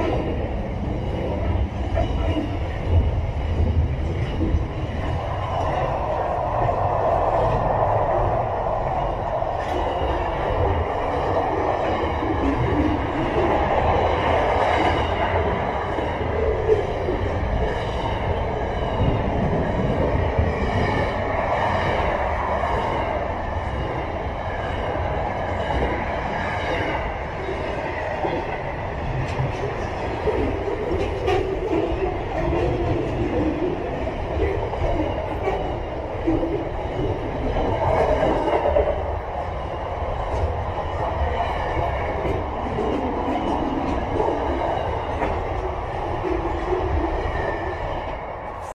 Hey!